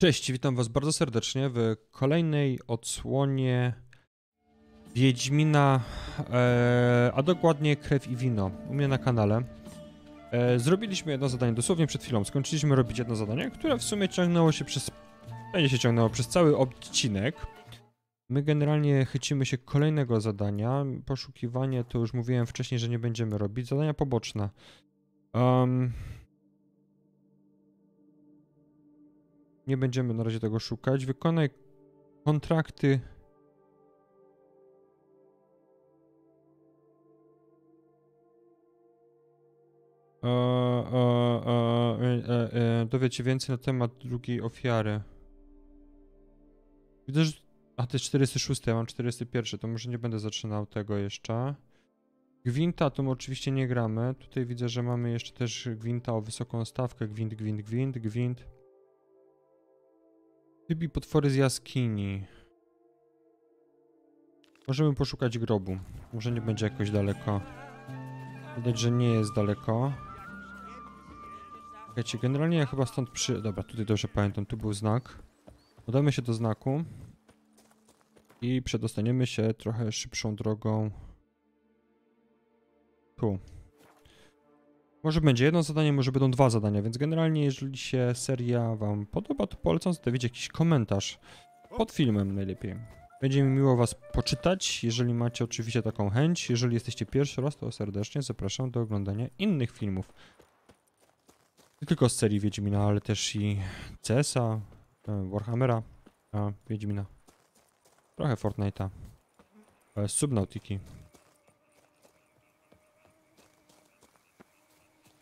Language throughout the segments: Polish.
Cześć, witam was bardzo serdecznie w kolejnej odsłonie Wiedźmina, e, a dokładnie Krew i Wino u mnie na kanale. E, zrobiliśmy jedno zadanie, dosłownie przed chwilą skończyliśmy robić jedno zadanie, które w sumie ciągnęło się przez, będzie się ciągnęło przez cały odcinek. My generalnie chycimy się kolejnego zadania, poszukiwanie to już mówiłem wcześniej, że nie będziemy robić, zadania poboczne. Um, Nie będziemy na razie tego szukać. Wykonaj kontrakty. E, e, e, dowiecie więcej na temat drugiej ofiary. Widzę, że... A, to jest 46, ja mam 41, to może nie będę zaczynał tego jeszcze. Gwinta to oczywiście nie gramy. Tutaj widzę, że mamy jeszcze też gwinta o wysoką stawkę. Gwint, gwint, gwint, gwint. Wybij potwory z jaskini. Możemy poszukać grobu. Może nie będzie jakoś daleko. Widać, że nie jest daleko. Słuchajcie, generalnie ja chyba stąd przy... Dobra, tutaj dobrze pamiętam, tu był znak. Udamy się do znaku. I przedostaniemy się trochę szybszą drogą. Tu. Może będzie jedno zadanie, może będą dwa zadania, więc generalnie jeżeli się seria wam podoba, to polecam zostawić jakiś komentarz pod filmem najlepiej. Będzie mi miło was poczytać, jeżeli macie oczywiście taką chęć. Jeżeli jesteście pierwszy raz, to serdecznie zapraszam do oglądania innych filmów. Nie tylko z serii Wiedźmina, ale też i CS-a, e, Warhammera, Wiedźmina. Trochę Fortnite'a, e, Subnautiki.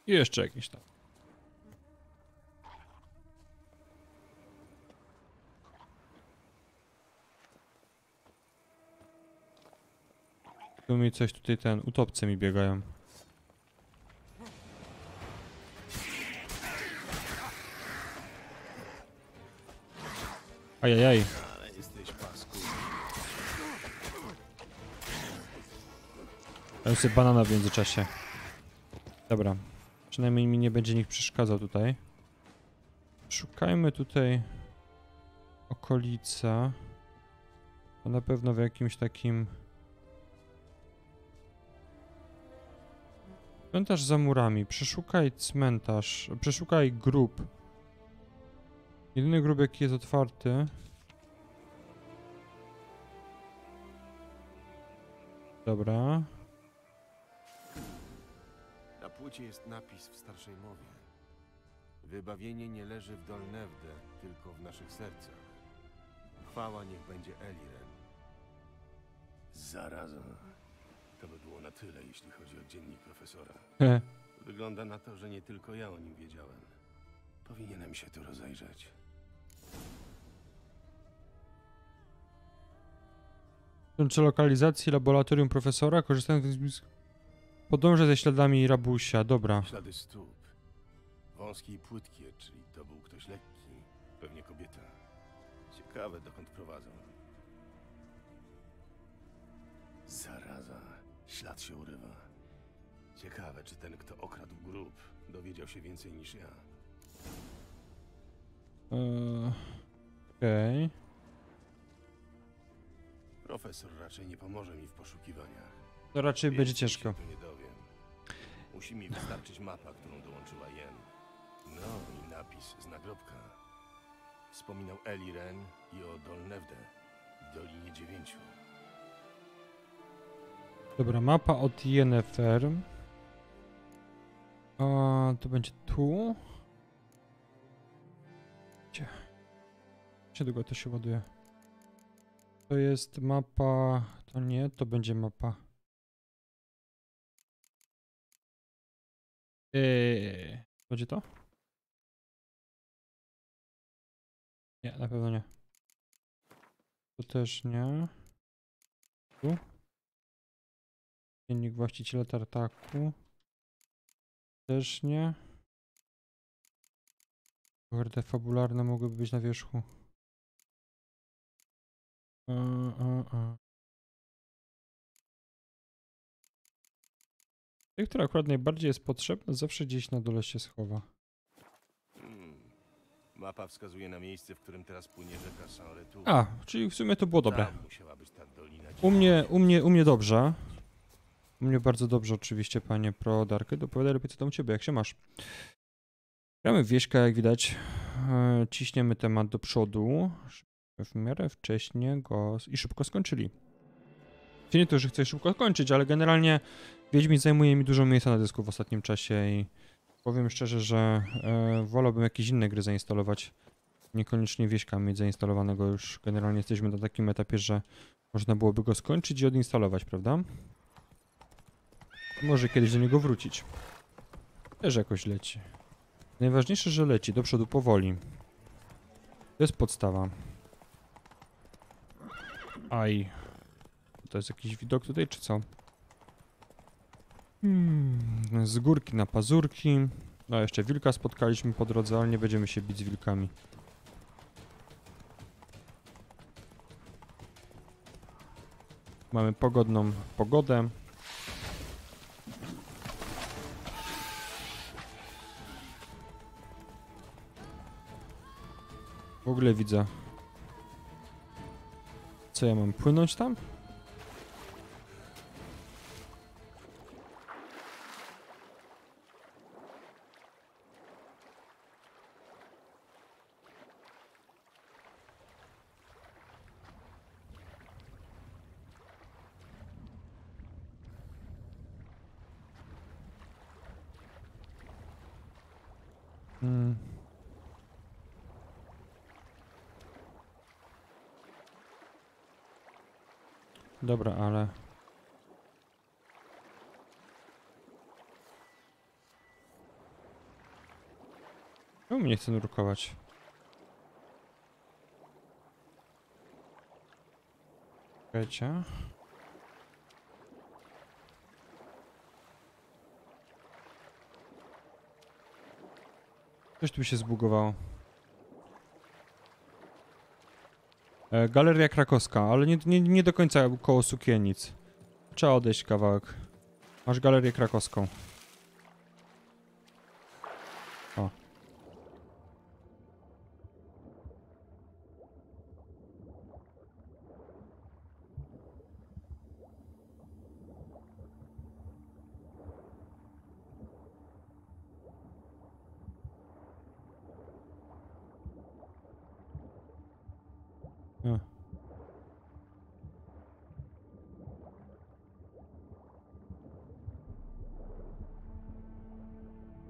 I jeszcze jakieś tam. Tu mi coś tutaj ten, utopce mi biegają. Ajajaj. Pasku. Dałem sobie banana w międzyczasie. Dobra. Przynajmniej mi nie będzie nikt przeszkadzał tutaj. Szukajmy tutaj okolica. To na pewno w jakimś takim... Cmentarz za murami. Przeszukaj cmentarz. Przeszukaj grób. Jedyny grób jaki jest otwarty. Dobra. Płycie jest napis w starszej mowie. Wybawienie nie leży w Dolnewde, tylko w naszych sercach. Chwała niech będzie Eliren. Zaraza. To by było na tyle, jeśli chodzi o dziennik profesora. He. Wygląda na to, że nie tylko ja o nim wiedziałem. Powinienem się tu rozejrzeć. Kończę lokalizacji laboratorium profesora, korzystając z... Podążę ze śladami rabusia, dobra. Ślady stóp. Wąskie i płytkie, czyli to był ktoś lekki. Pewnie kobieta. Ciekawe, dokąd prowadzą. Zaraza. Ślad się urywa. Ciekawe, czy ten, kto okradł grób, dowiedział się więcej niż ja. Eee, Okej. Profesor raczej nie pomoże mi w poszukiwaniach. To raczej będzie ciężko. Się tu nie dowiem. Musi mi wystarczyć mapa, którą dołączyła Jen. No i napis z nagrobka. Wspominał Eliren i o Dolnewde, Dolinie Dziewięciu. Dobra, mapa od Yennefer. A to będzie tu. Gdzie? Jak długo to się ładuje? To jest mapa... To nie, to będzie mapa. Eee, będzie to? Nie, na pewno nie. To też nie. Tu? Dziennik właściciela tartaku. Też nie. Kurde, fabularne mogłyby być na wierzchu. A, a, a. Tej, która akurat najbardziej jest potrzebna, zawsze gdzieś na dole się schowa. Hmm. Mapa wskazuje na miejsce, w którym teraz płynie rzeka Saint-Retour. A, czyli w sumie to było dobre. U mnie, u mnie, u mnie dobrze. U mnie bardzo dobrze oczywiście, panie Pro Darky. Dopowiadaj lepiej co tam u ciebie, jak się masz. Gramy w wieśka, jak widać. E, Ciśniemy temat do przodu. W miarę wcześnie go i szybko skończyli. Czy nie to, że chcę szybko kończyć, ale generalnie Wiedźmin zajmuje mi dużo miejsca na dysku w ostatnim czasie i powiem szczerze, że e, wolałbym jakieś inne gry zainstalować. Niekoniecznie wieśka mieć zainstalowanego już. Generalnie jesteśmy na takim etapie, że można byłoby go skończyć i odinstalować, prawda? Może kiedyś do niego wrócić. Też jakoś leci. Najważniejsze, że leci do przodu powoli. To jest podstawa. Aj. To jest jakiś widok tutaj, czy co? Hmm, z górki na pazurki. No, jeszcze wilka spotkaliśmy po drodze, ale nie będziemy się bić z wilkami. Mamy pogodną pogodę. W ogóle widzę. Co ja mam płynąć tam? Hmm. Dobra, ale... Chce nurkować? Czekajcie. Coś tu się zbugowało. E, Galeria Krakowska, ale nie, nie, nie do końca koło sukiennic. Trzeba odejść kawałek. Masz Galerię Krakowską.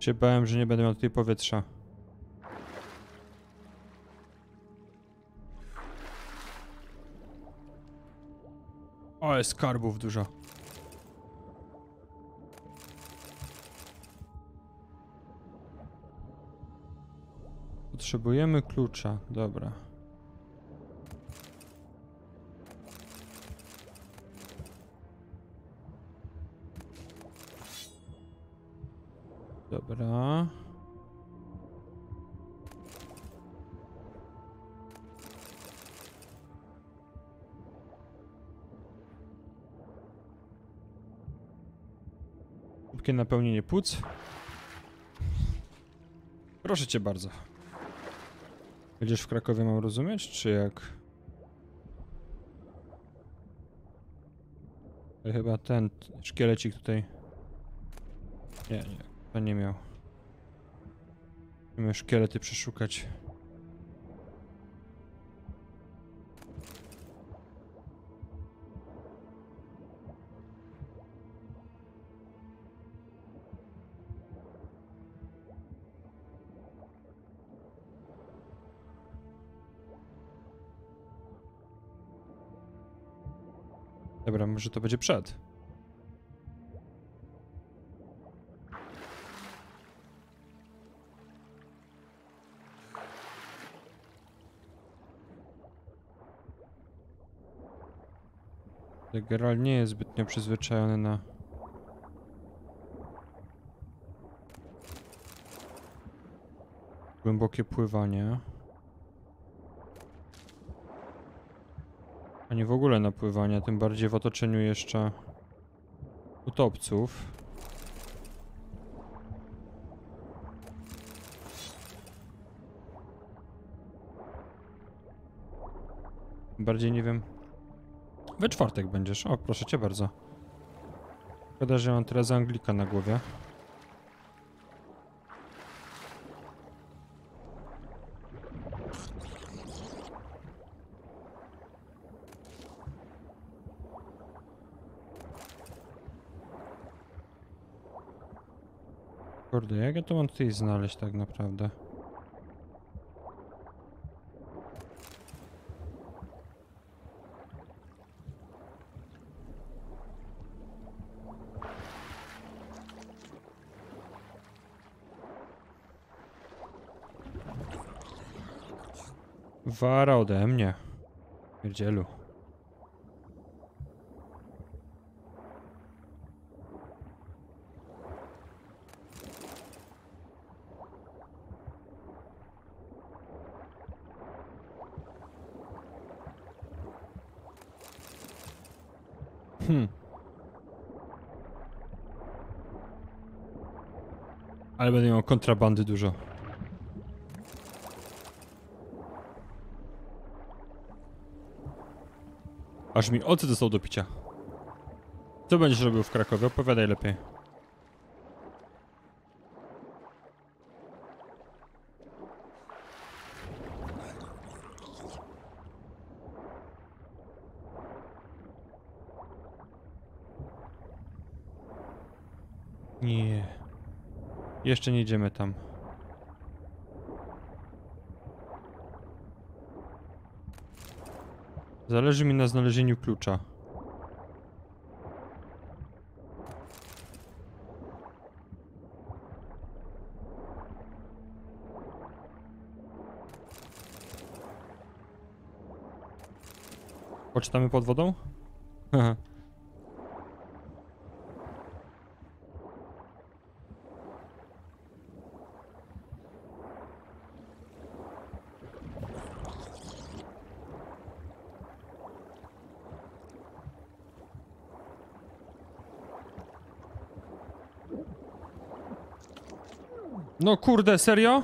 Się bałem, że nie będę miał tutaj powietrza. O, jest skarbów dużo. Potrzebujemy klucza, dobra. Dobra. Szybkie napełnienie płuc. Proszę cię bardzo. Będziesz w Krakowie, mam rozumieć, czy jak? Chyba ten szkielecik tutaj. Nie, nie, to nie miał. Musimy szkielety przeszukać. Dobra, może to będzie przed. Geralt nie jest zbytnio przyzwyczajony na... Głębokie pływanie. A nie w ogóle na pływanie, tym bardziej w otoczeniu jeszcze utopców. Bardziej nie wiem, we czwartek będziesz. O, proszę cię bardzo. Szkoda, że mam teraz Anglika na głowie. Kurde, jak ja to mam tutaj znaleźć tak naprawdę? Wara ode mnie. Pierdzielu. Hmm. Ale będę miał kontrabandy dużo. Aż mi ocy do picia. Co będziesz robił w Krakowie? Opowiadaj lepiej. Nie. Jeszcze nie idziemy tam. Zależy mi na znalezieniu klucza. Poczytamy pod wodą? No kurde, serio?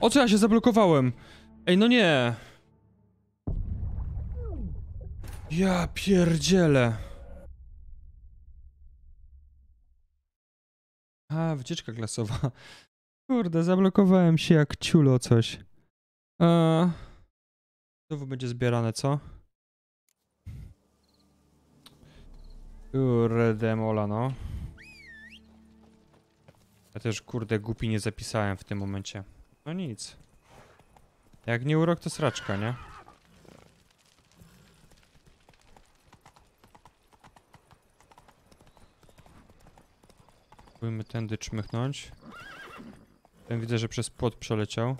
O co ja się zablokowałem? Ej, no nie. Ja pierdzielę. A, wycieczka klasowa. Kurde, zablokowałem się jak ciulo coś. A... Znowu będzie zbierane, co? Kurde, mola, no. Ja też, kurde, głupi nie zapisałem w tym momencie. No nic. Jak nie urok, to sraczka, nie? Spróbujmy tędy czmychnąć. Ten widzę, że przez płot przeleciał.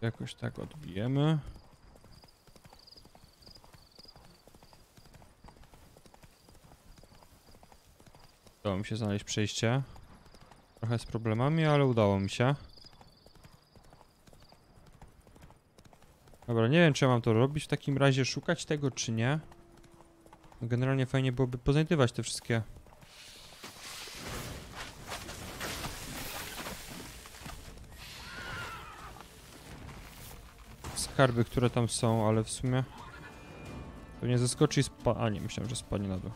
Jakoś tak odbijemy. Udało mi się znaleźć przejście. Trochę z problemami, ale udało mi się. Dobra, nie wiem czy ja mam to robić w takim razie, szukać tego czy nie. Generalnie fajnie byłoby poznajdywać te wszystkie... Skarby, które tam są, ale w sumie... To nie zaskoczy i spa... A nie, myślałem, że spadnie na dół.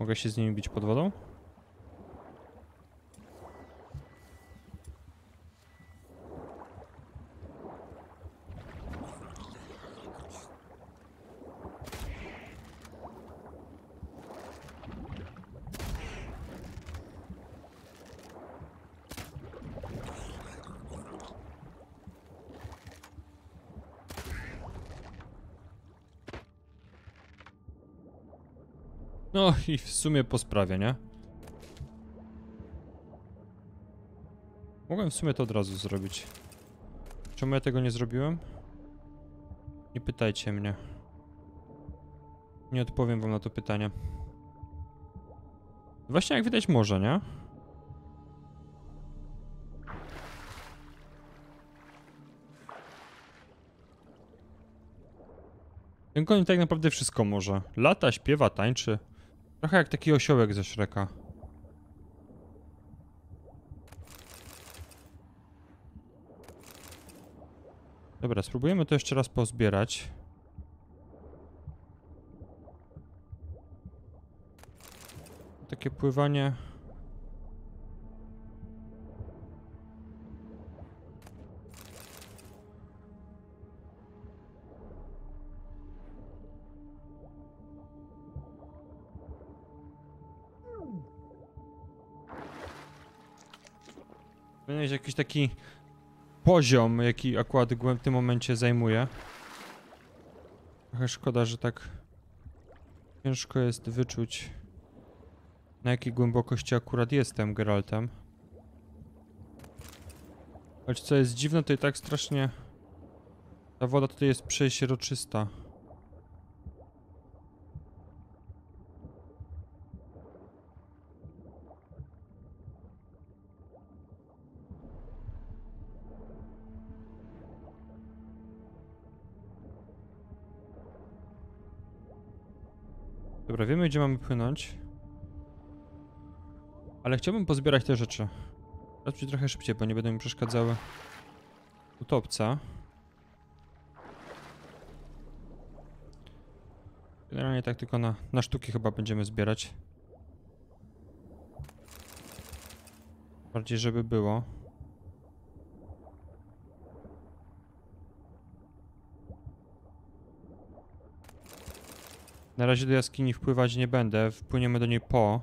Mogę się z nimi bić pod wodą? No i w sumie po sprawie, nie? Mogłem w sumie to od razu zrobić. Czemu ja tego nie zrobiłem? Nie pytajcie mnie. Nie odpowiem wam na to pytanie. Właśnie jak widać może, nie? Ten koń tak naprawdę wszystko może. Lata, śpiewa, tańczy. Trochę jak taki osiołek ze Shreka. Dobra, spróbujemy to jeszcze raz pozbierać. Takie pływanie. Być jakiś taki poziom, jaki akurat w tym momencie zajmuje. Trochę szkoda, że tak ciężko jest wyczuć na jakiej głębokości akurat jestem Geraltem. Choć co jest dziwne, to i tak strasznie ta woda tutaj jest przeźroczysta. Dobra, wiemy gdzie mamy płynąć. Ale chciałbym pozbierać te rzeczy. Raczej trochę szybciej, bo nie będą mi przeszkadzały utopca. Generalnie tak tylko na, na sztuki chyba będziemy zbierać. Bardziej żeby było. Na razie do jaskini wpływać nie będę, wpłyniemy do niej po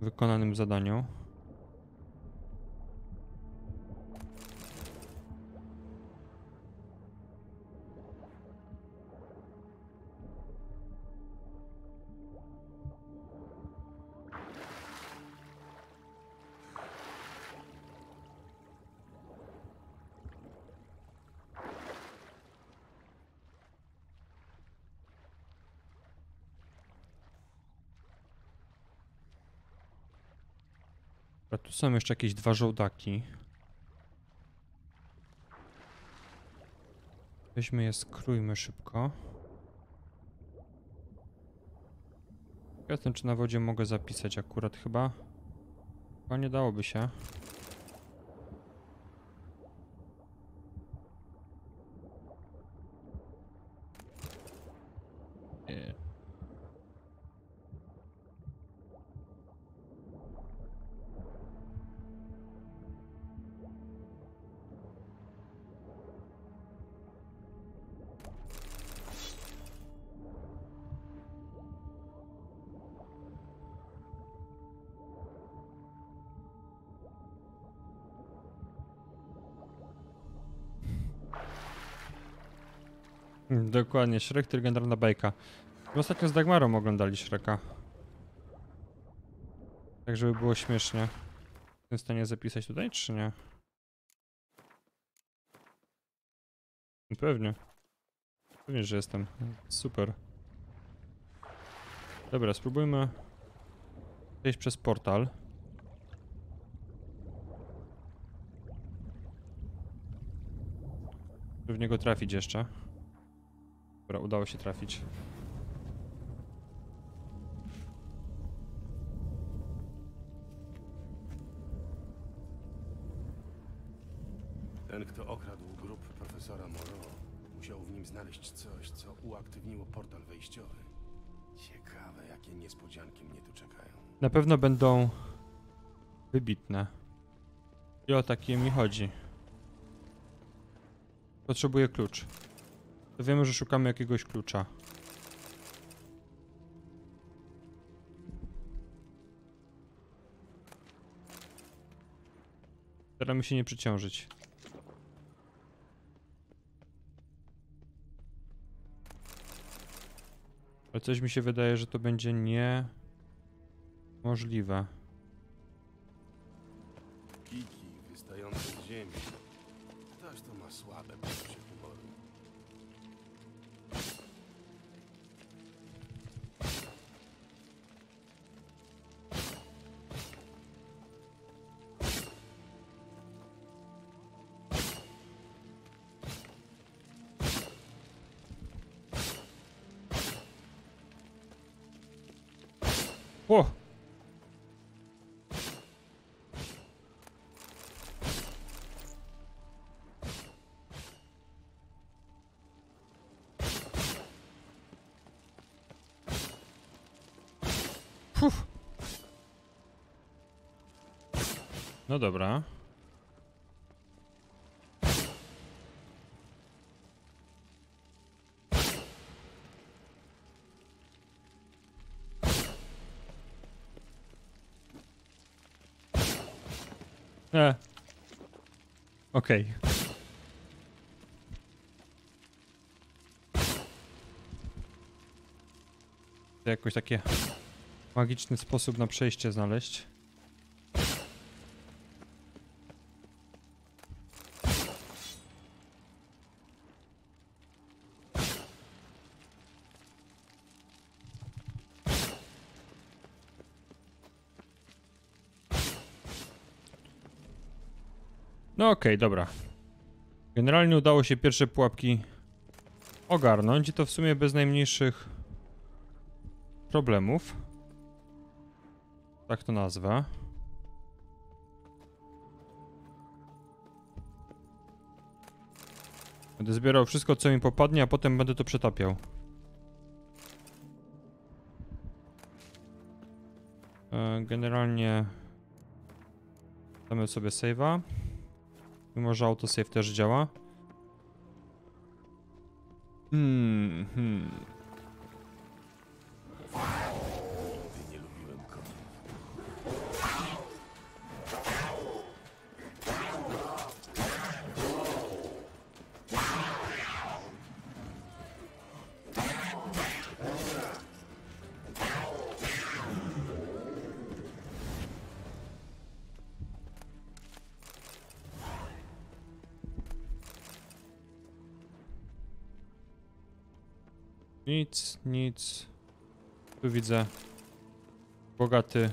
wykonanym zadaniu. Są jeszcze jakieś dwa żołdaki. Weźmy je, skrójmy szybko. Jestem, czy na wodzie mogę zapisać akurat chyba. Chyba nie dałoby się. Dokładnie, Shrek to legendarna bajka. Ostatnio z Dagmarą oglądali Shreka. Tak, żeby było śmiesznie. Jestem w stanie zapisać tutaj, czy nie? Pewnie. Pewnie, że jestem. Super. Dobra, spróbujmy przejść przez portal. Żeby w niego trafić jeszcze. Dobra, udało się trafić. Ten, kto okradł grób profesora Moreau, musiał w nim znaleźć coś, co uaktywniło portal wejściowy. Ciekawe, jakie niespodzianki mnie tu czekają. Na pewno będą wybitne. I o takie mi chodzi. Potrzebuję klucz. To wiemy, że szukamy jakiegoś klucza. Staramy się nie przeciążyć. Ale coś mi się wydaje, że to będzie nie... możliwe. Kiki wystające z ziemi. Ktoś to ma słabe poczucie O! Puf. No dobra. E. Okej. To jakoś takie magiczny sposób na przejście znaleźć. Okej, dobra. Generalnie udało się pierwsze pułapki ogarnąć i to w sumie bez najmniejszych problemów. Tak to nazwę. Będę zbierał wszystko, co mi popadnie, a potem będę to przetapiał. E, Generalnie damy sobie save'a. Mimo, że autosave też działa. Hmm, hmm. Nic, nic. Tu widzę bogaty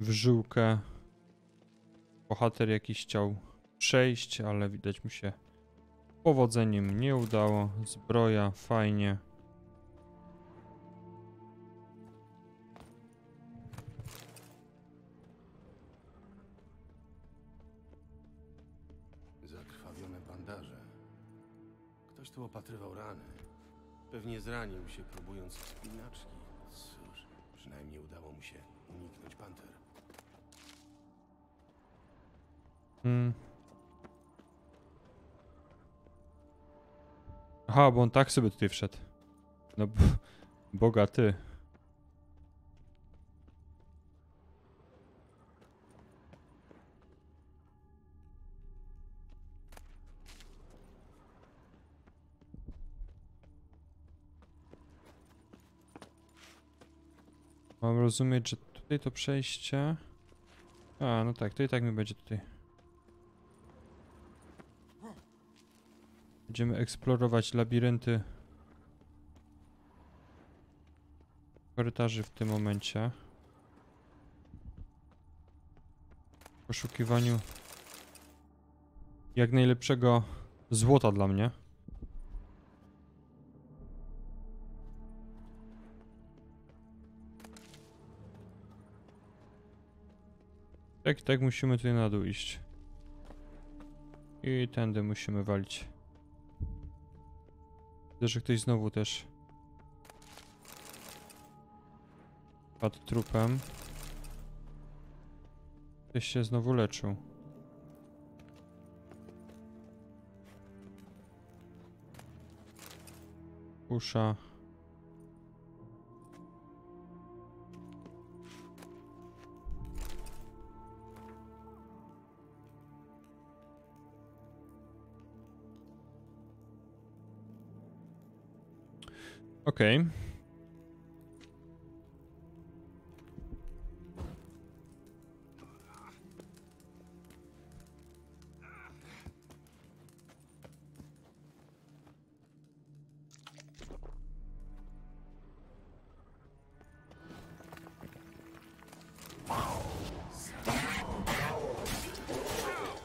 w żyłkę. Bohater jakiś chciał przejść, ale widać mu się powodzeniem nie udało. Zbroja, fajnie. Zakrwawione bandaże. Ktoś tu opatrywał rany. Pewnie zranił się próbując wspinaczki. Cóż, przynajmniej udało mu się uniknąć panter. Hmm. Aha, bo on tak sobie tutaj wszedł. No, bogaty. Mam rozumieć, że tutaj to przejście... A, no tak, to i tak mi będzie tutaj. Będziemy eksplorować labirynty korytarzy w tym momencie. W poszukiwaniu jak najlepszego złota dla mnie. Tak, tak musimy tutaj na dół iść. I tędy musimy walić. Widzę, że ktoś znowu też padł trupem. Ktoś się znowu leczył. Usza. Okej.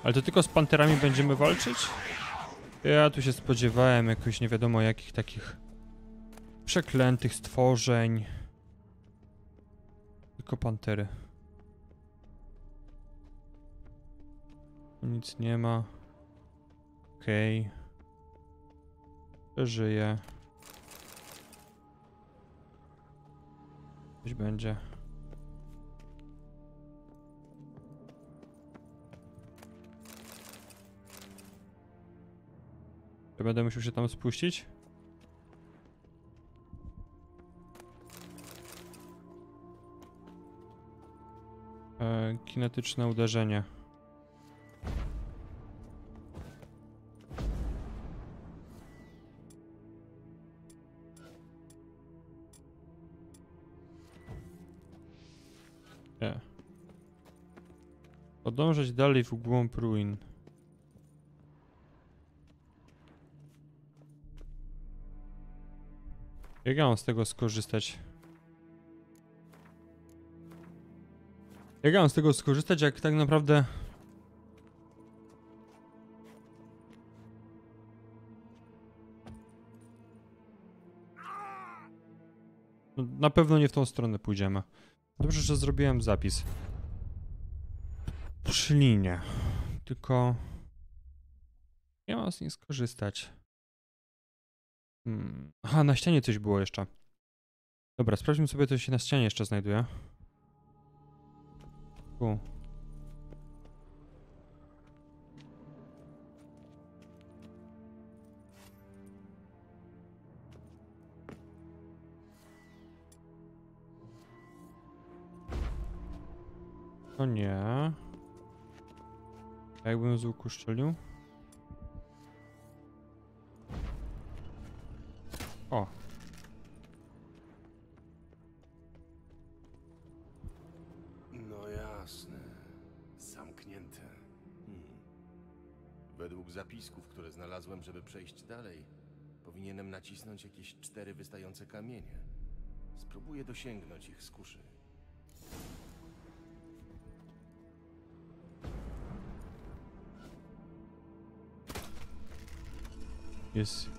Ale to tylko z panterami będziemy walczyć? Ja tu się spodziewałem jakoś nie wiadomo jakich takich przeklętych stworzeń. Tylko pantery. Nic nie ma. Okej. Przeżyję. Coś będzie. Czy będę musiał się tam spuścić? E, kinetyczne uderzenie. Nie. Podążać dalej w głąb ruin. Jak ja mam z tego skorzystać? Jak ja mam z tego skorzystać, jak tak naprawdę... No, Na pewno nie w tą stronę pójdziemy. Dobrze, że zrobiłem zapis. Przy linie. Tylko... Ja mam z niej skorzystać. Hmm. Aha, na ścianie coś było jeszcze. Dobra, sprawdźmy sobie, co się na ścianie jeszcze znajduje. Tu. O nie. A Jakbym z łuku strzelił? O. Według zapisków, które znalazłem, żeby przejść dalej, powinienem nacisnąć jakieś cztery wystające kamienie. Spróbuję dosięgnąć ich z kuszy. Jest.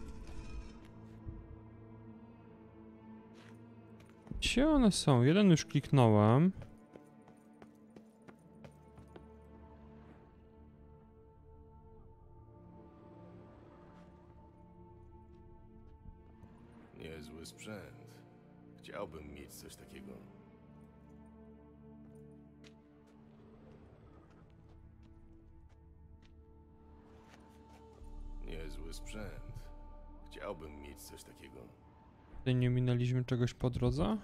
Gdzie one są? Jeden już kliknąłem. Tutaj nie minęliśmy czegoś po drodze?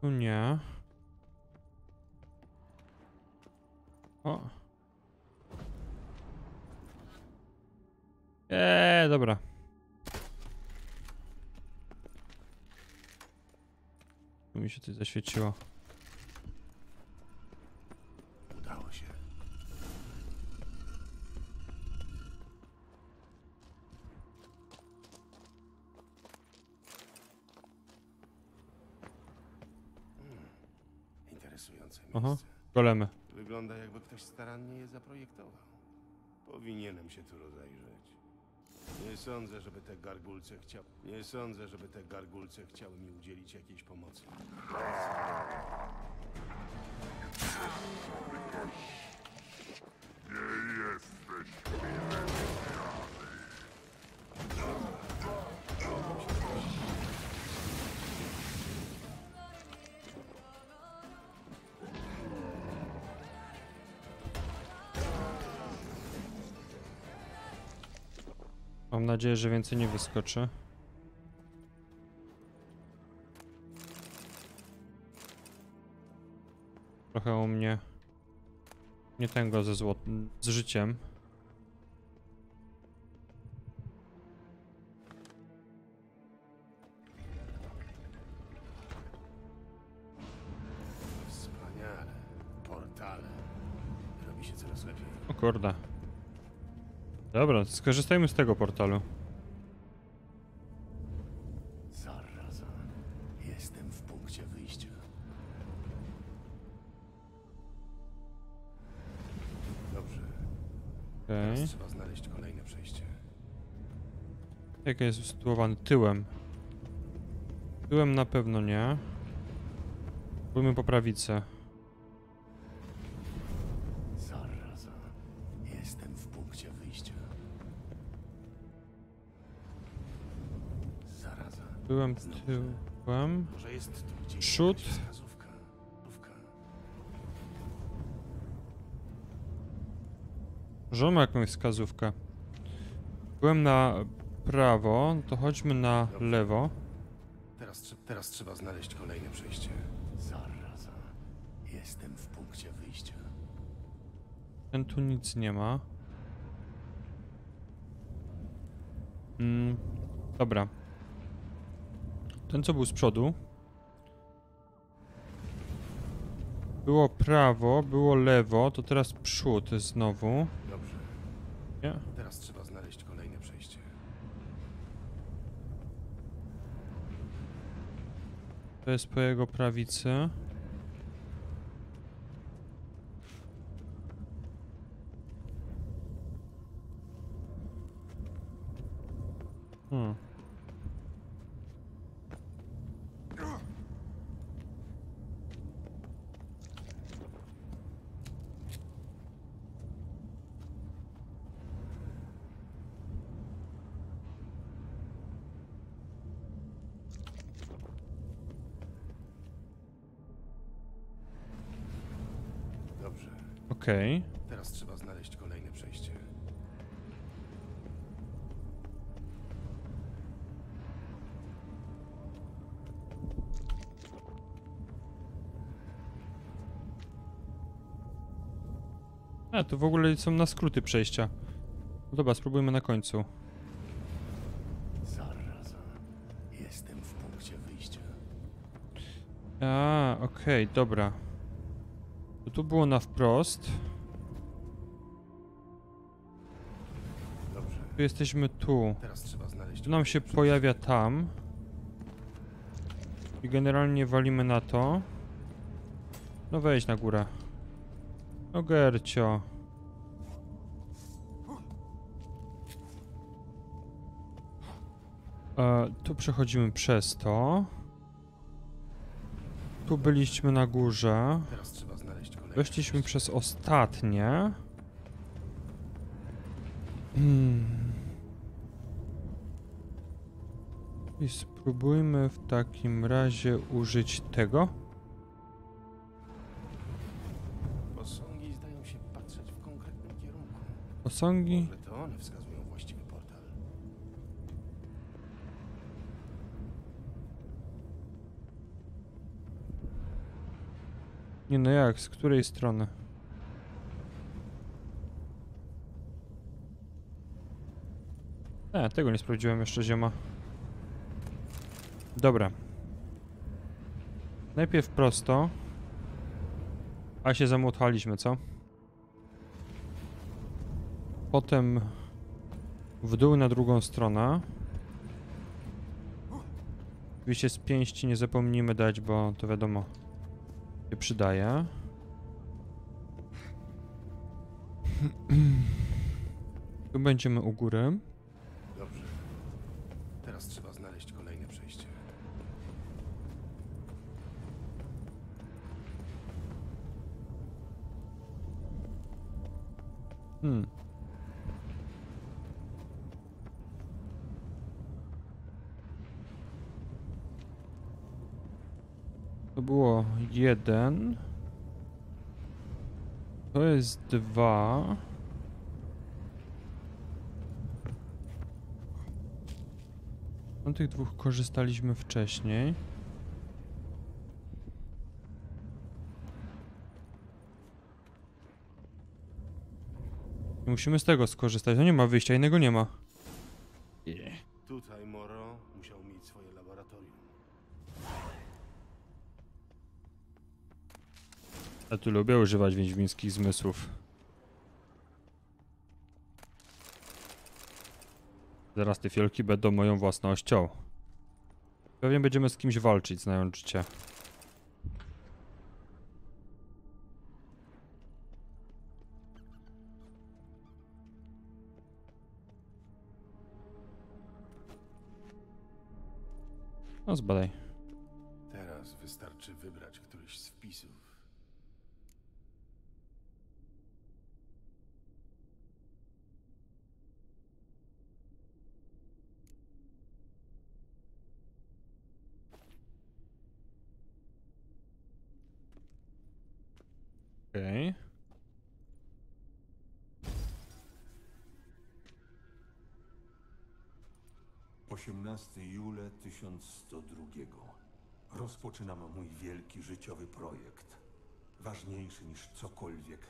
Tu nie. O. Eee, dobra. Tu mi się coś zaświeciło. Aha. Golemy. Wygląda jakby ktoś starannie je zaprojektował. Powinienem się tu rozejrzeć. Nie sądzę, żeby te gargulce chciały. Nie sądzę, żeby te gargulce chciały mi udzielić jakiejś pomocy. Mam nadzieję, że więcej nie wyskoczy. Trochę u mnie. Nie tego ze złot... z życiem. Wspaniale. Portale. Robi się coraz lepiej. O kurde. Dobra, skorzystajmy z tego portalu. Zaraza. Jestem w punkcie wyjścia. Dobrze. Okej. Teraz trzeba znaleźć kolejne przejście. Jak jest usytuowany? Tyłem. Tyłem na pewno nie. Spróbujmy po prawicy. Zaraza. Tyłem. Może jest tu gdzieś Przód. jakaś wskazówka. Wskazówka. Może ma jakąś wskazówkę. Byłem na prawo, to chodźmy na lewo. Teraz, trze- teraz trzeba znaleźć kolejne przejście. Zaraza. Jestem w punkcie wyjścia. Ten tu nic nie ma. Mm, dobra. Ten co był z przodu. Było prawo, było lewo, to teraz przód znowu. Dobrze. Nie? Teraz trzeba znaleźć kolejne przejście. To jest po jego prawicy. Hmm. Dobrze. Okej. Teraz trzeba znaleźć kolejne przejście. A, tu w ogóle są na skróty przejścia. No dobra, spróbujmy na końcu. Zaraza. Jestem w punkcie wyjścia. A, okej, dobra. To tu było na wprost. Dobrze. Tu jesteśmy tu. Teraz trzeba znaleźć. Tu nam się pojawia tam. I generalnie walimy na to. No wejdź na górę. No Gercio. E, tu przechodzimy przez to. Tu byliśmy na górze. Teraz trzeba znaleźć Weszliśmy przez ostatnie. Hmm. I spróbujmy w takim razie użyć tego. Posągi zdają się patrzeć w konkretnym kierunku. Posągi. Może to one wskazują właściwy portal. Nie no jak, z której strony? E, tego nie sprawdziłem jeszcze zioma. Dobra. Najpierw prosto. A się zamotaliśmy, co? Potem w dół na drugą stronę. Oczywiście z pięści nie zapomnimy dać, bo to wiadomo się przydaje. Tu będziemy u góry. Jeden. To jest dwa. Z tych dwóch korzystaliśmy wcześniej. Musimy z tego skorzystać. No nie ma wyjścia, innego nie ma. Ja tu lubię używać wiedźmińskich zmysłów. Zaraz te fiolki będą moją własnością. Pewnie będziemy z kimś walczyć, znając życie. No zbadaj. 18 jule 1102. Rozpoczynam mój wielki życiowy projekt. Ważniejszy niż cokolwiek,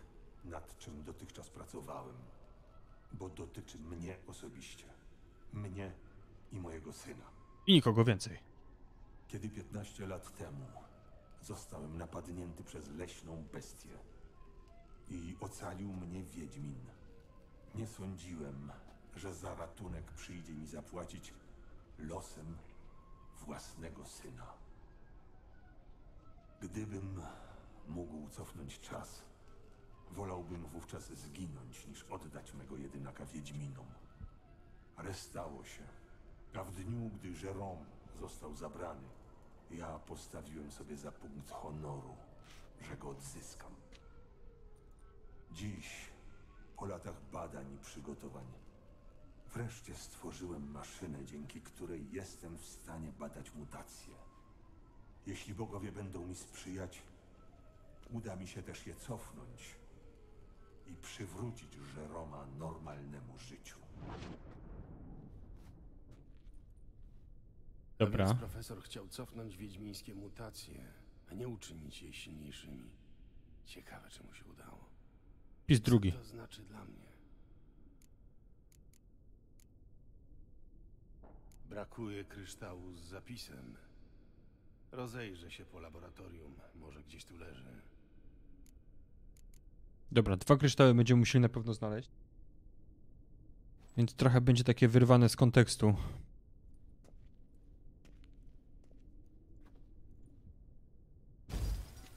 nad czym dotychczas pracowałem. Bo dotyczy mnie osobiście. Mnie i mojego syna. I nikogo więcej. Kiedy 15 lat temu zostałem napadnięty przez leśną bestię i ocalił mnie Wiedźmin. Nie sądziłem, że za ratunek przyjdzie mi zapłacić losem własnego syna. Gdybym mógł cofnąć czas, wolałbym wówczas zginąć, niż oddać mego jedynaka Wiedźminom. Ale stało się. A w dniu, gdy Jérôme został zabrany, ja postawiłem sobie za punkt honoru, że go odzyskam. Dziś, po latach badań i przygotowań, wreszcie stworzyłem maszynę, dzięki której jestem w stanie badać mutacje. Jeśli bogowie będą mi sprzyjać, uda mi się też je cofnąć i przywrócić Żeroma normalnemu życiu. Dobra. więc profesor chciał cofnąć wiedźmińskie mutacje, a nie uczynić je silniejszymi. Ciekawe, czy mu się udało. Wpis drugi. Co to znaczy dla mnie? Brakuje kryształu z zapisem. Rozejrzę się po laboratorium. Może gdzieś tu leży. Dobra, dwa kryształy będziemy musieli na pewno znaleźć. Więc trochę będzie takie wyrwane z kontekstu.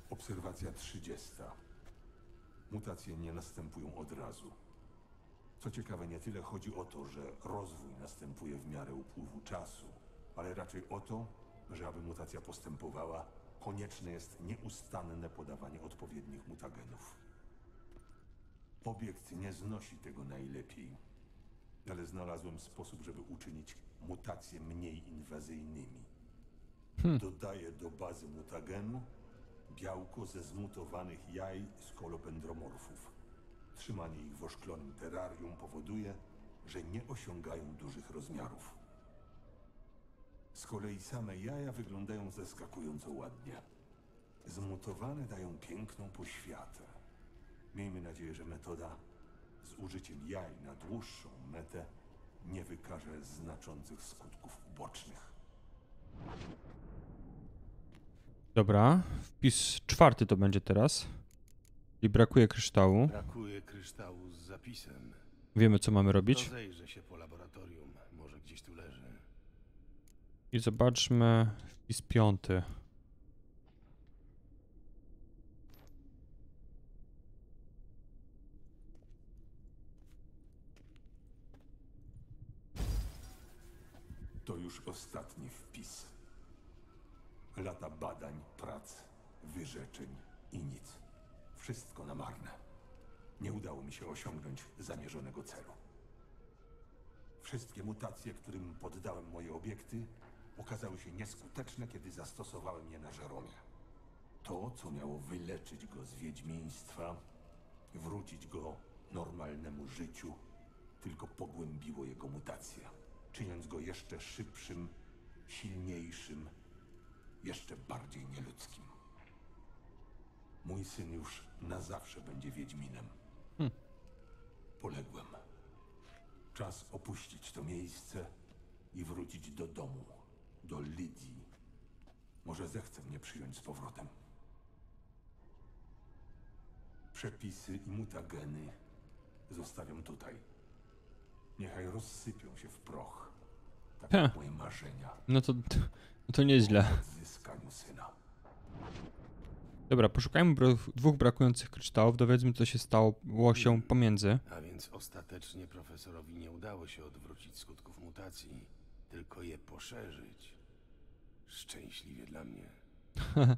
Obserwacja 30. Mutacje nie następują od razu. Co ciekawe, nie tyle chodzi o to, że rozwój następuje w miarę upływu czasu, ale raczej o to, że aby mutacja postępowała, konieczne jest nieustanne podawanie odpowiednich mutagenów. Obiekt nie znosi tego najlepiej, ale znalazłem sposób, żeby uczynić mutacje mniej inwazyjnymi. Dodaję do bazy mutagenu białko ze zmutowanych jaj skolopendromorfów. Trzymanie ich w oszklonym terrarium powoduje, że nie osiągają dużych rozmiarów. Z kolei same jaja wyglądają zaskakująco ładnie. Zmutowane dają piękną poświatę. Miejmy nadzieję, że metoda z użyciem jaj na dłuższą metę nie wykaże znaczących skutków ubocznych. Dobra, wpis czwarty to będzie teraz. I brakuje kryształu. Brakuje kryształu z zapisem. Wiemy, co mamy robić. Rozejrzę się po laboratorium. Może gdzieś tu leży. I zobaczmy wpis piąty. To już ostatni wpis. Lata badań, prac, wyrzeczeń i nic. Wszystko na marne. Nie udało mi się osiągnąć zamierzonego celu. Wszystkie mutacje, którym poddałem moje obiekty, okazały się nieskuteczne, kiedy zastosowałem je na Żeromie. To, co miało wyleczyć go z wiedźmiństwa, wrócić go normalnemu życiu, tylko pogłębiło jego mutację, czyniąc go jeszcze szybszym, silniejszym, jeszcze bardziej nieludzkim. Mój syn już na zawsze będzie Wiedźminem. Poległem. Czas opuścić to miejsce i wrócić do domu, do Lidii. Może zechce mnie przyjąć z powrotem. Przepisy i mutageny zostawiam tutaj. Niechaj rozsypią się w proch. Tak moje marzenia No to, no to nieźle. odzyskaniu syna. Dobra, poszukajmy dwóch brakujących kryształów, dowiedzmy, co się stało się pomiędzy. A więc ostatecznie profesorowi nie udało się odwrócić skutków mutacji, tylko je poszerzyć. Szczęśliwie dla mnie.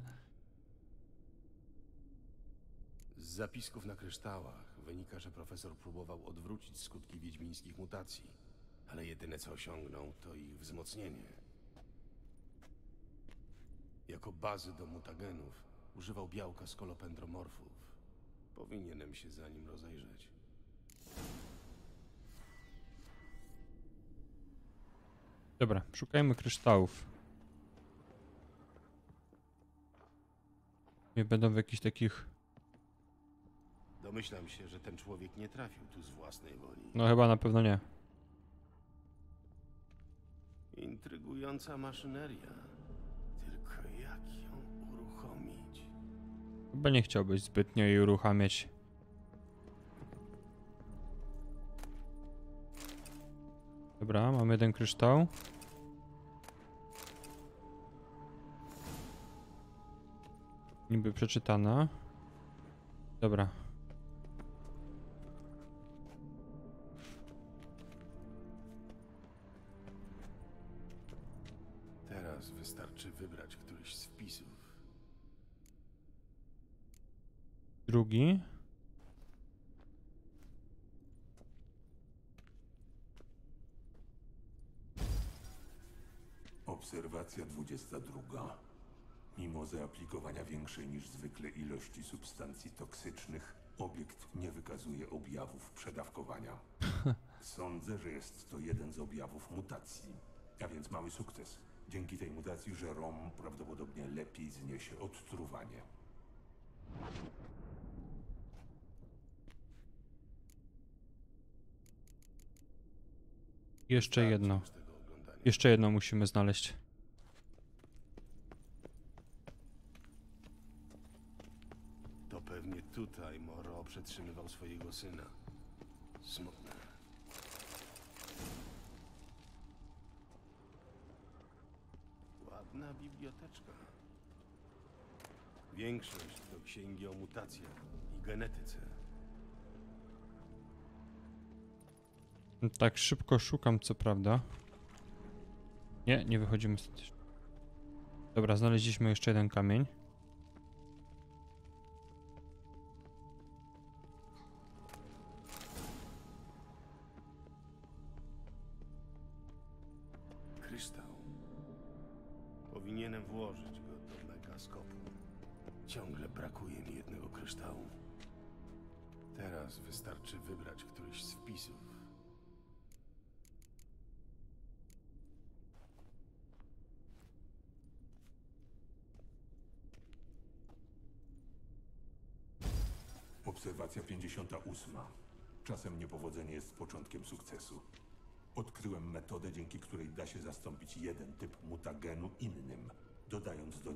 Z zapisków na kryształach wynika, że profesor próbował odwrócić skutki wiedźmińskich mutacji, ale jedyne co osiągnął to ich wzmocnienie. Jako bazy do mutagenów używał białka skolopendromorfów. Powinienem się za nim rozejrzeć. Dobra, szukajmy kryształów. Nie będą w jakichś takich... Domyślam się, że ten człowiek nie trafił tu z własnej woli. No chyba na pewno nie. Intrygująca maszyneria. Chyba nie chciałbyś zbytnio jej uruchamiać. Dobra, mamy jeden kryształ. Niby przeczytana. Dobra. Drugi. Obserwacja 22. Mimo zaaplikowania większej niż zwykle ilości substancji toksycznych, obiekt nie wykazuje objawów przedawkowania. Sądzę, że jest to jeden z objawów mutacji, a więc mały sukces. Dzięki tej mutacji Jerome prawdopodobnie lepiej zniesie odtruwanie. Jeszcze Wystarczy jedno. Jeszcze jedno musimy znaleźć. To pewnie tutaj Moro przetrzymywał swojego syna. Smutne. Ładna biblioteczka. Większość to księgi o mutacjach i genetyce. Tak szybko szukam, co prawda. Nie, nie wychodzimy stąd. Dobra, znaleźliśmy jeszcze jeden kamień.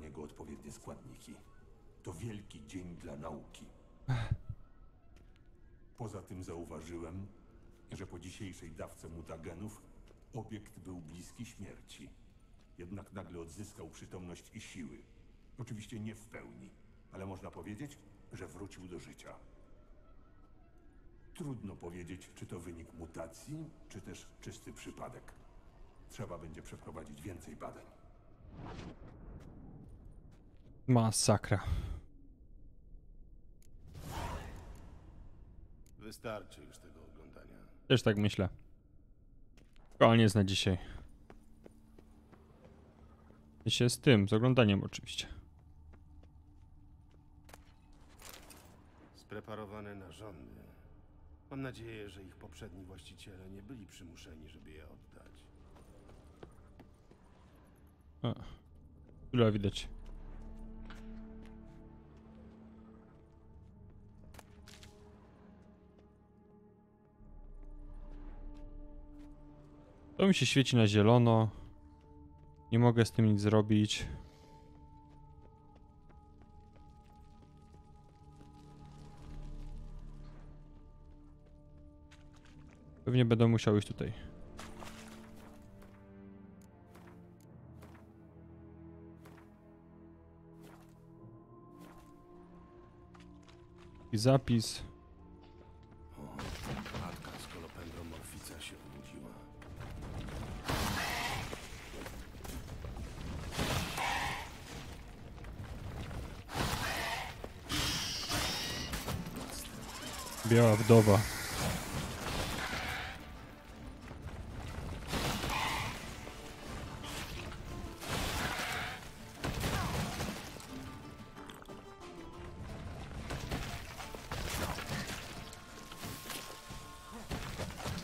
Niego odpowiednie składniki. To wielki dzień dla nauki. Poza tym zauważyłem, że po dzisiejszej dawce mutagenów obiekt był bliski śmierci. Jednak nagle odzyskał przytomność i siły. Oczywiście nie w pełni, ale można powiedzieć, że wrócił do życia. Trudno powiedzieć, czy to wynik mutacji, czy też czysty przypadek. Trzeba będzie przeprowadzić więcej badań. Masakra. Wystarczy już tego oglądania. Też tak myślę. Koniec na dzisiaj. Się z tym, z oglądaniem oczywiście. Spreparowane narządy. Mam nadzieję, że ich poprzedni właściciele nie byli przymuszeni, żeby je oddać. Tyle widać. To mi się świeci na zielono. Nie mogę z tym nic zrobić. Pewnie będę musiał iść tutaj. I zapis. Biała wdowa.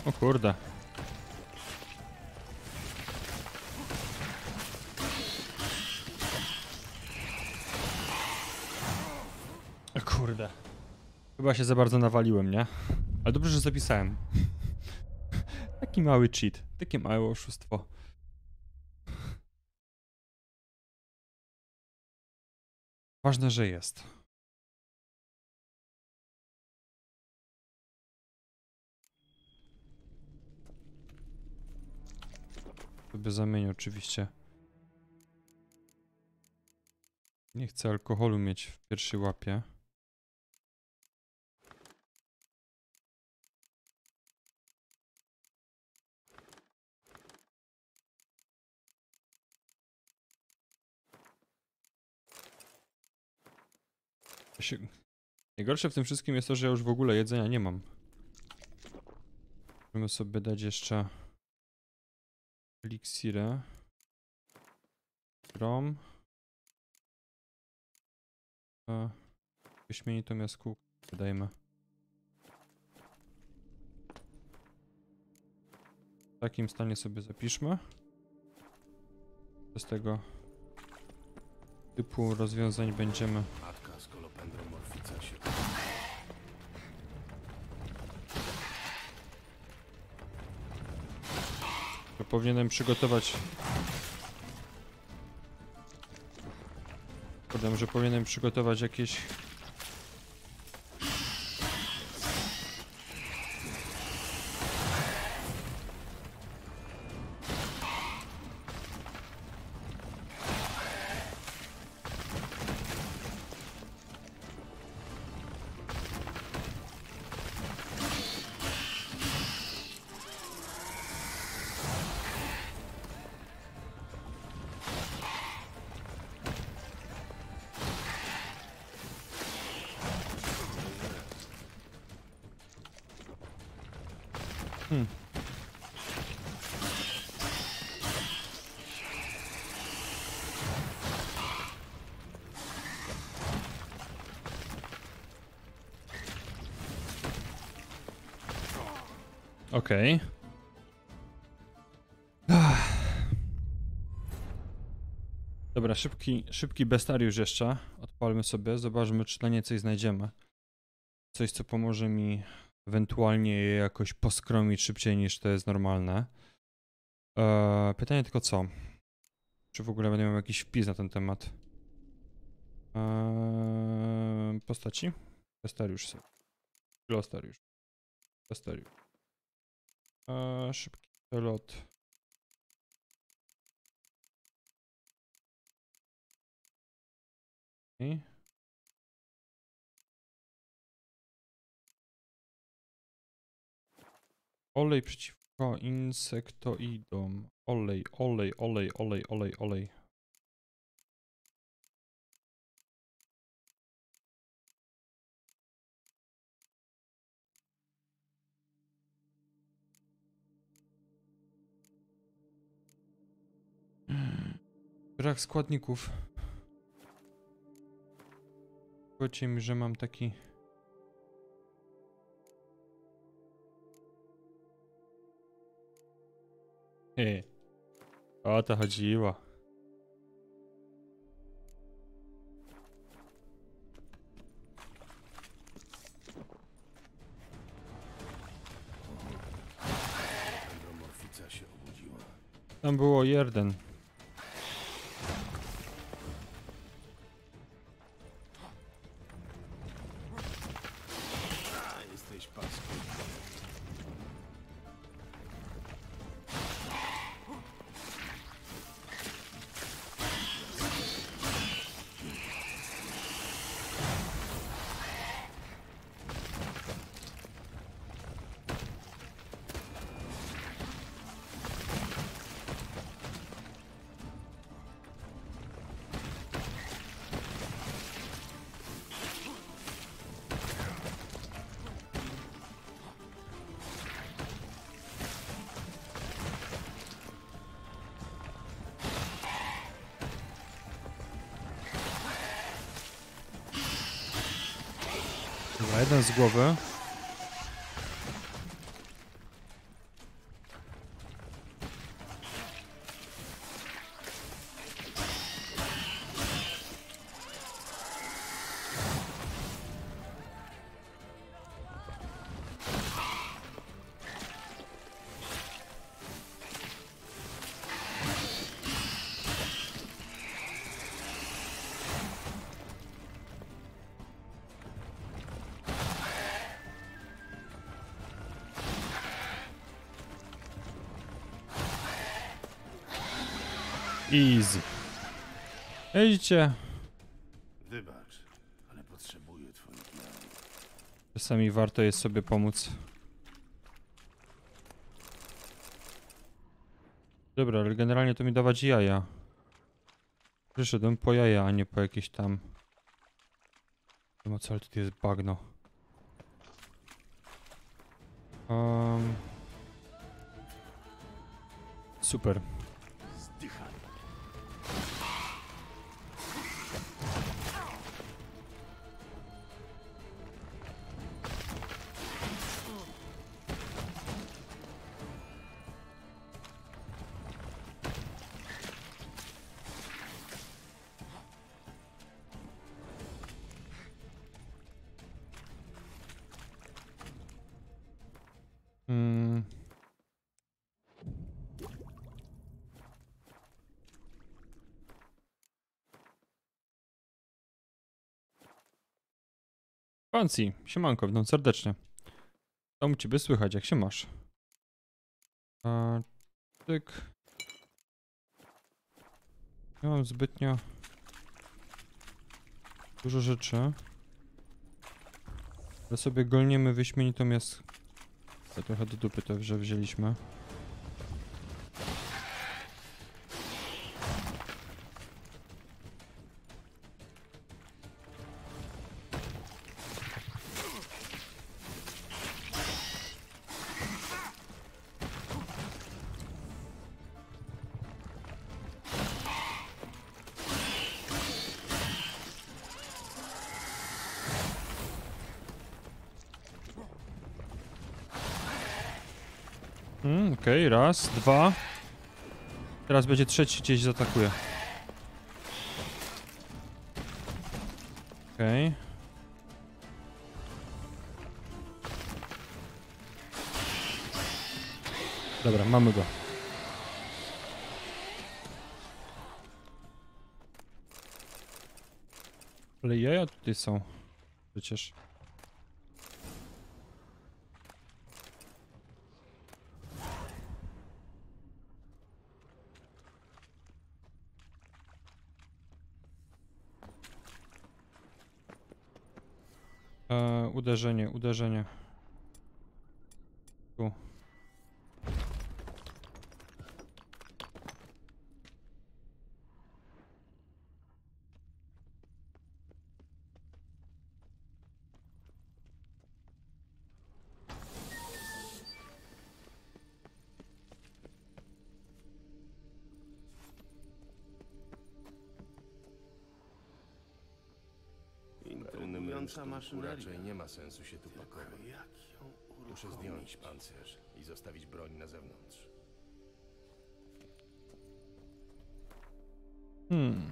O kurde. O kurde. Chyba się za bardzo nawaliłem, nie? Ale dobrze, że zapisałem. Taki mały cheat, takie małe oszustwo. Ważne, że jest. Sobie zamienię oczywiście. Nie chcę alkoholu mieć w pierwszej łapie. Najgorsze w tym wszystkim jest to, że ja już w ogóle jedzenia nie mam. Możemy sobie dać jeszcze eliksirę. Grom. E, Wyśmienitą jaskółkę dajmy. W takim stanie sobie zapiszmy. Z tego typu rozwiązań będziemy Matka z kolopendrą morfica się... To powinienem przygotować. Podam, że powinienem przygotować jakieś. Okej. Ach. Dobra, szybki, szybki bestariusz jeszcze. Odpalmy sobie, zobaczmy czy na nie coś znajdziemy. Coś, co pomoże mi ewentualnie je jakoś poskromić szybciej niż to jest normalne. Eee, pytanie tylko co? Czy w ogóle będę miał jakiś wpis na ten temat? Eee, postaci? Bestariusz sobie. Glostariusz. Bestariusz. Eee, szybki przelot. Okay. Olej przeciwko insektoidom. Olej, olej, olej, olej, olej, olej. Brak składników. Powiedzcie mi, że mam taki... Hej. O to chodziło. Tam było jeden. Jeden z głowy. Easy. Widzicie, Wybacz, ale potrzebuję twoich czasami warto jest sobie pomóc. Dobra, ale generalnie to mi dawać jaja. Przyszedłem po jaja, a nie po jakieś tam... No co, ale tutaj jest bagno. Um... Super. Fancy, siemanko, witam serdecznie. Tam ciebie słychać, jak się masz? A, tyk. Nie mam zbytnio dużo rzeczy. Ale sobie golniemy wyśmienitą jest to trochę do dupy to, że wzięliśmy. Raz, dwa. Teraz będzie trzeci, gdzieś zaatakuje. Okej. Dobra, mamy go. Ale jaja tutaj są. Przecież. E, uderzenie, uderzenie. Maszyneria. Raczej nie ma sensu się tu pakować. Jak ją Muszę zdjąć pancerz i zostawić broń na zewnątrz. Hmm.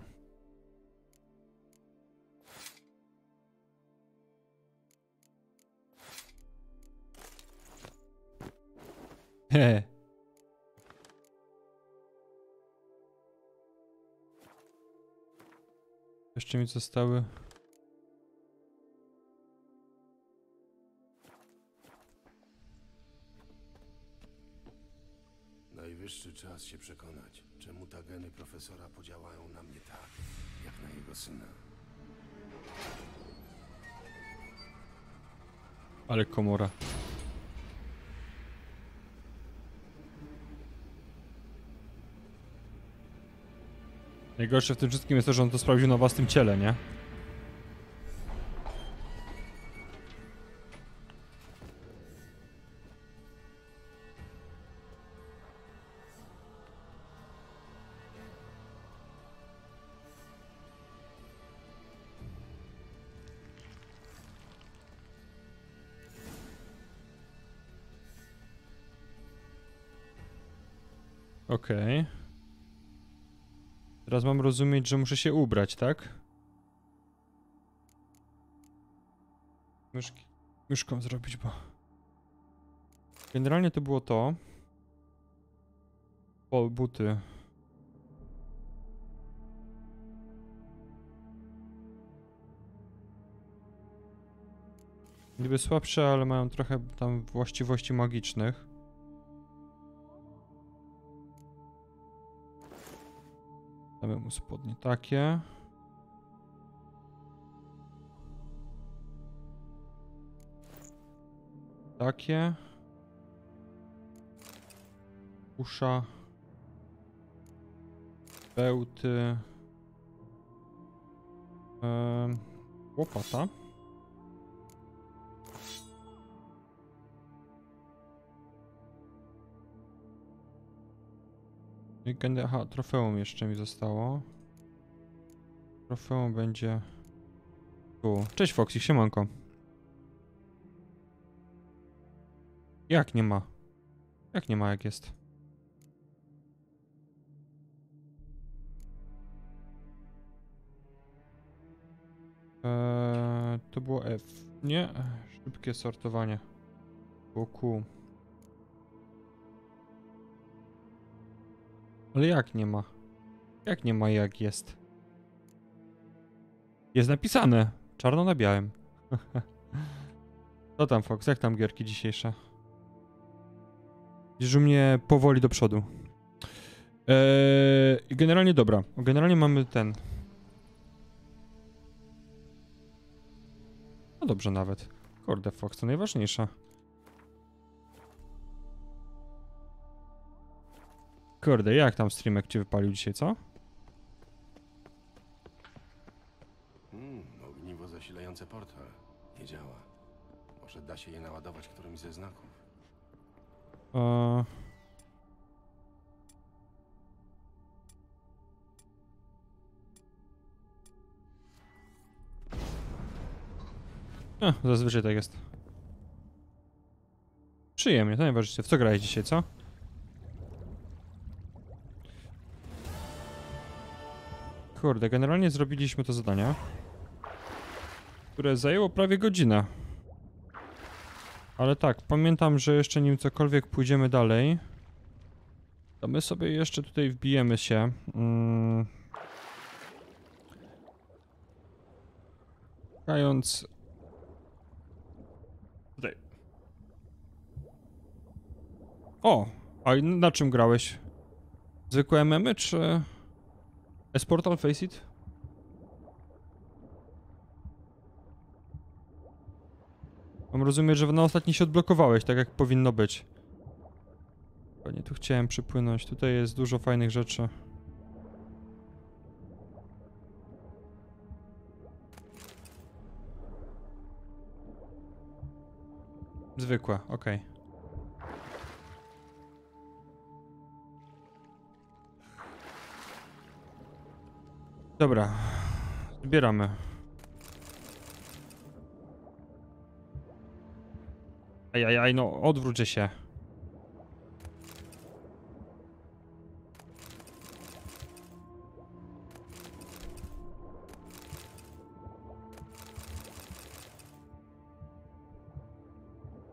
Hehe. Jeszcze mi zostały. Ale komora. Najgorsze w tym wszystkim jest to, że on to sprawdził na własnym ciele, nie? Okej. Teraz mam rozumieć, że muszę się ubrać, tak? Myszki, myszką zrobić, bo... Generalnie to było to. O, buty. Niby słabsze, ale mają trochę tam właściwości magicznych. Damy mu spodnie takie. Takie. Usza. Bełty. Em, łopata. Aha, trofeum jeszcze mi zostało. Trofeum będzie tu. Cześć Foxy, siemanko. Jak nie ma? Jak nie ma, jak jest? Eee, to było F. Nie, szybkie sortowanie. Było Q. Ale jak nie ma? Jak nie ma, jak jest? Jest napisane. Czarno na białym. Co tam, Fox? Jak tam gierki dzisiejsze? Widzisz mnie powoli do przodu. Eee, generalnie dobra. Generalnie mamy ten. No dobrze nawet. Kurde, Fox to najważniejsze. Kurde, jak tam streamek ci wypalił dzisiaj, co? Hmm, ogniwo zasilające portal. Nie działa. Może da się je naładować którymś ze znaków. Eee... A, zazwyczaj tak jest. Przyjemnie, to najważniejsze. W co grałeś dzisiaj, co? Kurde, generalnie zrobiliśmy to zadanie, które zajęło prawie godzinę. Ale tak, pamiętam, że jeszcze nim cokolwiek pójdziemy dalej, to my sobie jeszcze tutaj wbijemy się. Mm. Tutaj. O! A na czym grałeś? Zwykłe memy, czy... Esportal Face It? Mam rozumieć, że na ostatni się odblokowałeś, tak jak powinno być. Panie, tu chciałem przypłynąć. Tutaj jest dużo fajnych rzeczy. Zwykłe, okej. Dobra. Zbieramy. Ajajaj, no odwróćcie się.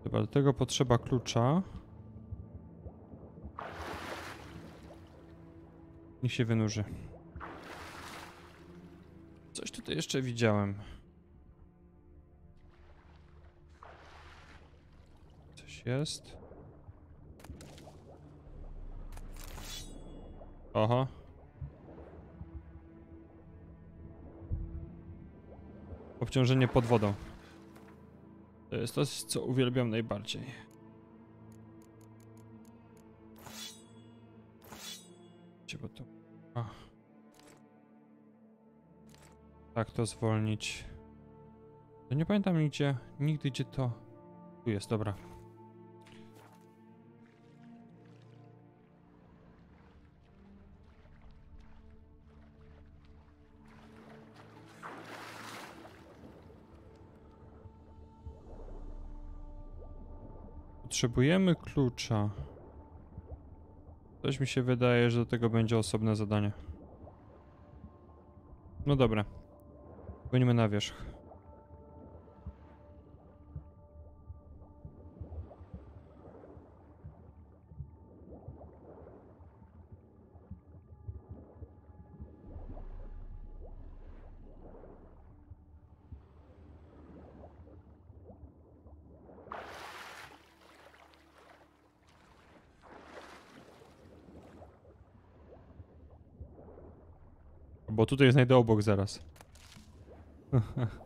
Dobra, do tego potrzeba klucza. Niech się wynurzy. Tutaj jeszcze widziałem. Coś jest. Oho. Obciążenie pod wodą. To jest to, co uwielbiam najbardziej. Gdzie to... A. Tak to zwolnić. To nie pamiętam nigdzie, nigdy gdzie to... Tu jest, dobra. Potrzebujemy klucza. Coś mi się wydaje, że do tego będzie osobne zadanie. No dobra. Płyniemy na wierzch. Bo tutaj znajdę obok zaraz.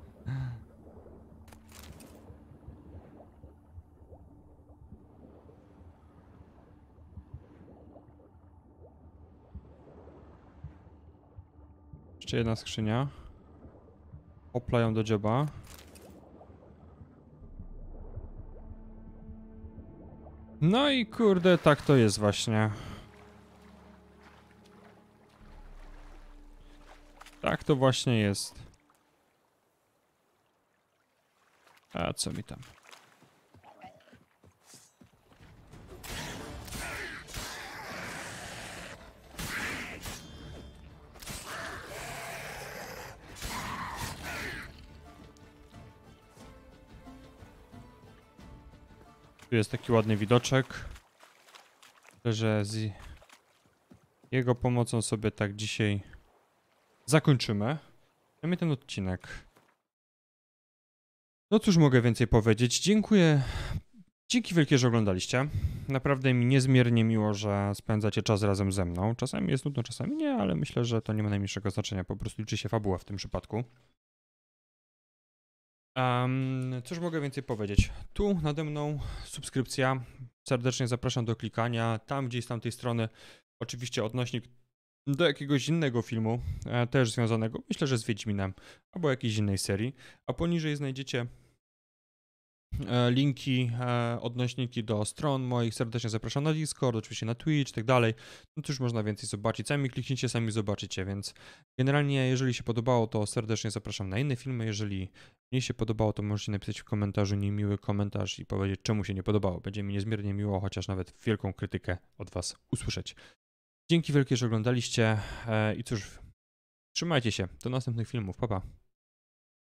Jeszcze jedna skrzynia. Oplają do dzioba. No i kurde, tak to jest właśnie. Tak to właśnie jest. A co mi tam? Tu jest taki ładny widoczek. Że z jego pomocą sobie tak dzisiaj zakończymy. Mamy ten odcinek. No cóż mogę więcej powiedzieć. Dziękuję. Dzięki wielkie, że oglądaliście. Naprawdę mi niezmiernie miło, że spędzacie czas razem ze mną. Czasami jest nudno, czasami nie, ale myślę, że to nie ma najmniejszego znaczenia. Po prostu liczy się fabuła w tym przypadku. Um, cóż mogę więcej powiedzieć? Tu nade mną subskrypcja. Serdecznie zapraszam do klikania. Tam gdzieś z tamtej strony oczywiście odnośnik do jakiegoś innego filmu, e, też związanego, myślę, że z Wiedźminem, albo jakiejś innej serii, a poniżej znajdziecie e, linki, e, odnośniki do stron moich, serdecznie zapraszam na Discord, oczywiście na Twitch i tak dalej, no to już można więcej zobaczyć, sami kliknijcie, sami zobaczycie, więc generalnie jeżeli się podobało, to serdecznie zapraszam na inne filmy, jeżeli nie się podobało, to możecie napisać w komentarzu niemiły komentarz i powiedzieć, czemu się nie podobało, będzie mi niezmiernie miło, chociaż nawet wielką krytykę od Was usłyszeć. Dzięki wielkie, że oglądaliście e, i cóż, trzymajcie się, do następnych filmów, pa pa.